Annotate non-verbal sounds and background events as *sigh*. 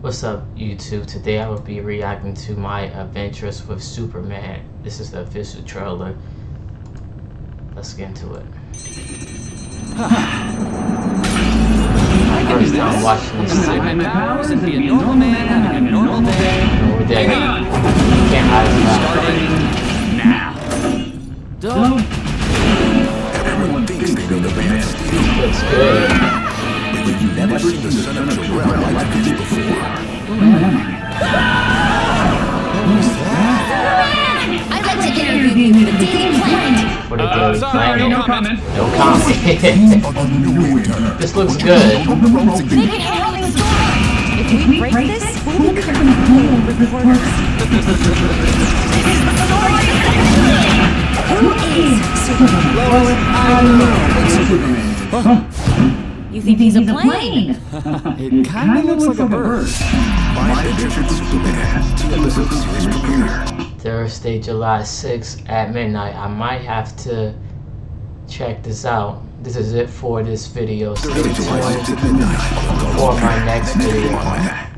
What's up, YouTube? Today I will be reacting to my adventures with Superman. This is the official trailer. Let's get into it. *sighs* First time watching this segment. and be a normal man having a normal day. There, you can't hide from. Starting now. Don't. Everyone thinks they know the Steel, Looks good. But you've never seen the son of Jor-El like this before. I'd like to interview you the Daily Planet. For the Uh, sorry, planet. no comment. No comment. *laughs* *laughs* this looks good. They can handle the story. If we break this, we'll be criminal reporters. Who is Superman? You think he's a plane? It kind of looks like a bird. My Adventure with Superman, two episode series premiere. Thursday, July 6th at midnight. I might have to check this out. This is it for this video. Stay tuned 6th at midnight. for my next video. Planet.